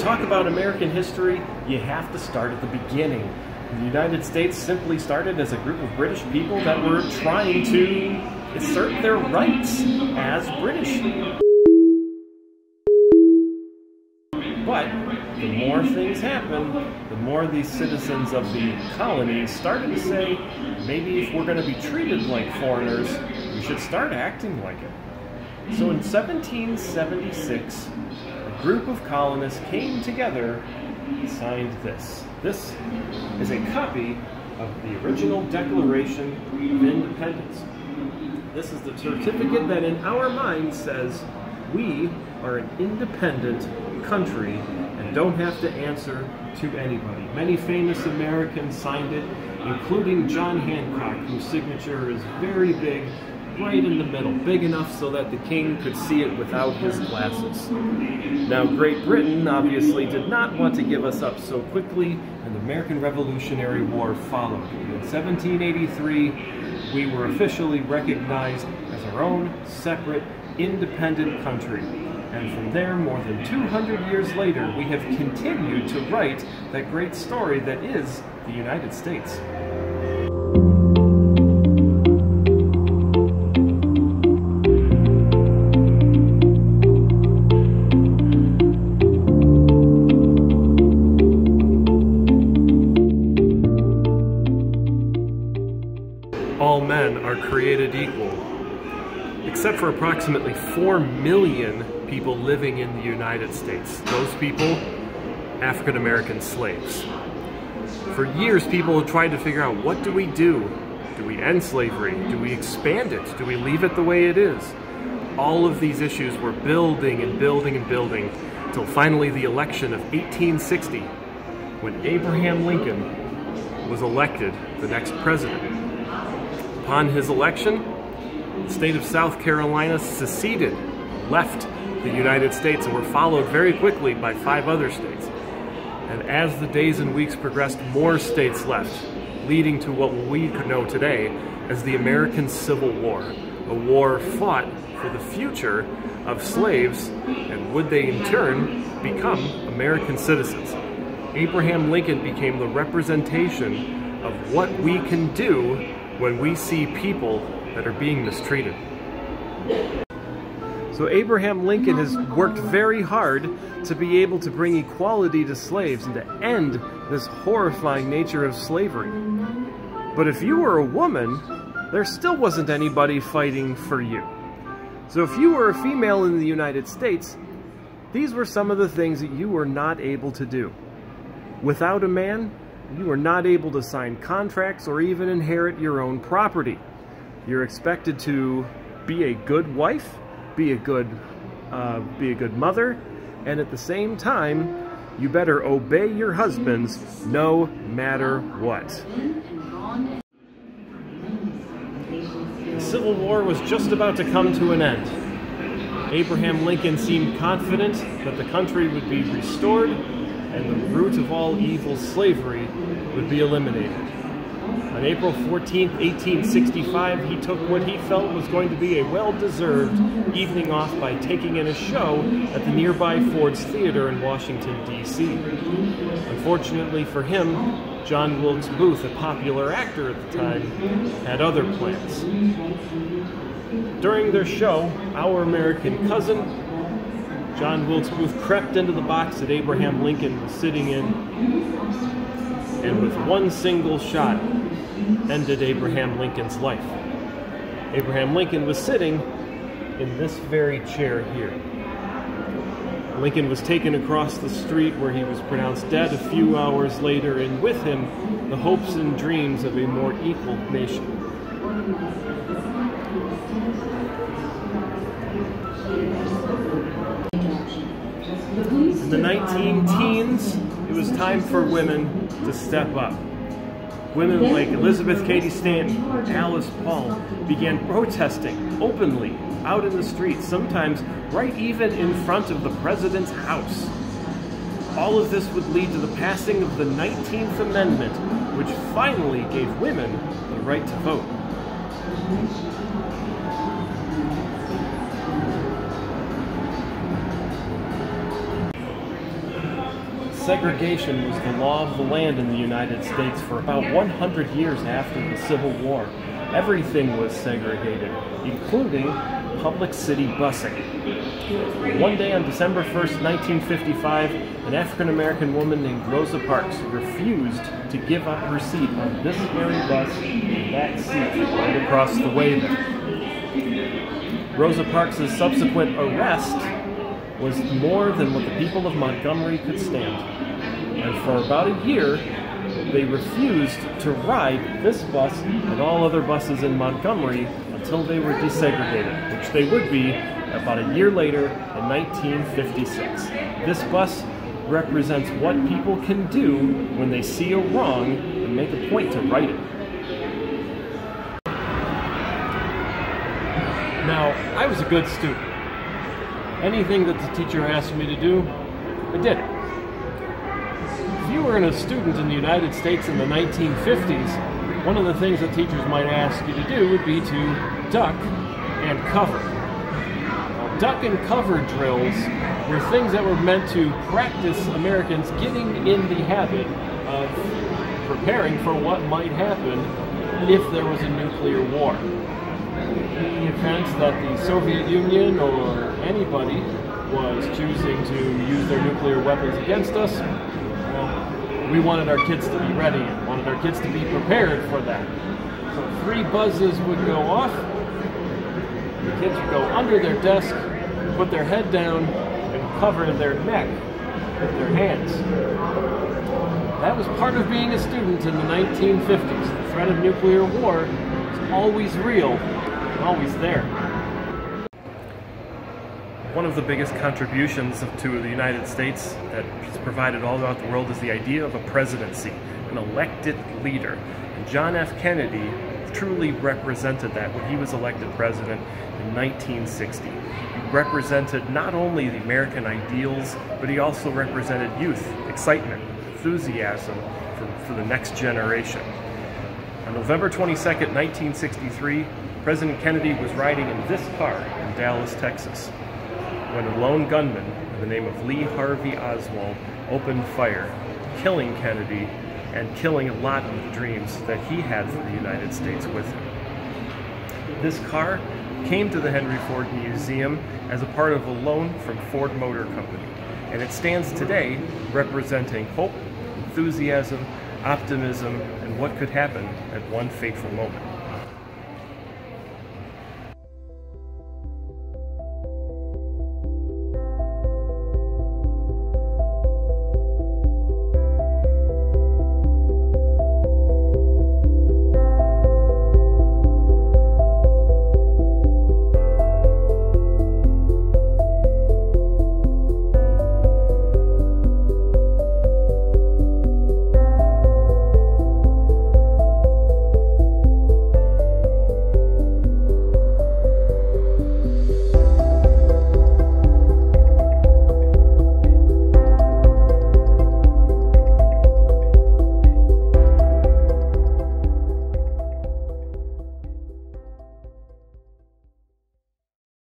talk about American history, you have to start at the beginning. The United States simply started as a group of British people that were trying to assert their rights as British. But the more things happened, the more these citizens of the colonies started to say, maybe if we're going to be treated like foreigners, we should start acting like it. So in 1776, a group of colonists came together and signed this. This is a copy of the original Declaration of Independence. This is the certificate that in our mind says we are an independent country and don't have to answer to anybody. Many famous Americans signed it, including John Hancock, whose signature is very big, right in the middle, big enough so that the king could see it without his glasses. Now, Great Britain obviously did not want to give us up so quickly, and the American Revolutionary War followed. In 1783, we were officially recognized as our own separate, independent country. And from there, more than 200 years later, we have continued to write that great story that is the United States. Created equal, except for approximately 4 million people living in the United States. Those people, African American slaves. For years, people have tried to figure out what do we do? Do we end slavery? Do we expand it? Do we leave it the way it is? All of these issues were building and building and building until finally the election of 1860, when Abraham Lincoln was elected the next president. Upon his election, the state of South Carolina seceded, left the United States, and were followed very quickly by five other states. And as the days and weeks progressed, more states left, leading to what we know today as the American Civil War, a war fought for the future of slaves and would they in turn become American citizens. Abraham Lincoln became the representation of what we can do when we see people that are being mistreated. So Abraham Lincoln has worked very hard to be able to bring equality to slaves and to end this horrifying nature of slavery. But if you were a woman, there still wasn't anybody fighting for you. So if you were a female in the United States, these were some of the things that you were not able to do. Without a man, you are not able to sign contracts or even inherit your own property. You're expected to be a good wife, be a good, uh, be a good mother, and at the same time, you better obey your husbands no matter what. The Civil War was just about to come to an end. Abraham Lincoln seemed confident that the country would be restored and the root of all evil, slavery, would be eliminated. On April 14, 1865, he took what he felt was going to be a well-deserved evening off by taking in a show at the nearby Ford's Theater in Washington, D.C. Unfortunately for him, John Wilkes Booth, a popular actor at the time, had other plans. During their show, Our American Cousin, John Wilkes Booth crept into the box that Abraham Lincoln was sitting in, and with one single shot, ended Abraham Lincoln's life. Abraham Lincoln was sitting in this very chair here. Lincoln was taken across the street where he was pronounced dead a few hours later, and with him, the hopes and dreams of a more equal nation. 19 teens, it was time for women to step up. Women like Elizabeth Cady Stanton, Alice Paul began protesting openly out in the streets, sometimes right even in front of the president's house. All of this would lead to the passing of the 19th Amendment, which finally gave women the right to vote. Segregation was the law of the land in the United States for about 100 years after the Civil War. Everything was segregated, including public city busing. One day on December 1st, 1955, an African American woman named Rosa Parks refused to give up her seat on this very bus, that seat right across the way there. Rosa Parks' subsequent arrest was more than what the people of Montgomery could stand. And for about a year, they refused to ride this bus and all other buses in Montgomery until they were desegregated, which they would be about a year later in 1956. This bus represents what people can do when they see a wrong and make a point to right it. Now, I was a good student. Anything that the teacher asked me to do, I did it. If you were in a student in the United States in the 1950s, one of the things that teachers might ask you to do would be to duck and cover. Now, duck and cover drills were things that were meant to practice Americans getting in the habit of preparing for what might happen if there was a nuclear war In the event that the Soviet Union or anybody was choosing to use their nuclear weapons against us, we wanted our kids to be ready and wanted our kids to be prepared for that. So three buzzes would go off, the kids would go under their desk, put their head down, and cover their neck with their hands. That was part of being a student in the 1950s. The threat of nuclear war was always real, always there. One of the biggest contributions to the United States that is provided all throughout the world is the idea of a presidency, an elected leader. And John F. Kennedy truly represented that when he was elected president in 1960. He represented not only the American ideals, but he also represented youth, excitement, enthusiasm for, for the next generation. On November 22, 1963, President Kennedy was riding in this car in Dallas, Texas, when a lone gunman by the name of Lee Harvey Oswald opened fire, killing Kennedy and killing a lot of the dreams that he had for the United States with him. This car came to the Henry Ford Museum as a part of a loan from Ford Motor Company, and it stands today representing hope, enthusiasm, optimism, and what could happen at one fateful moment.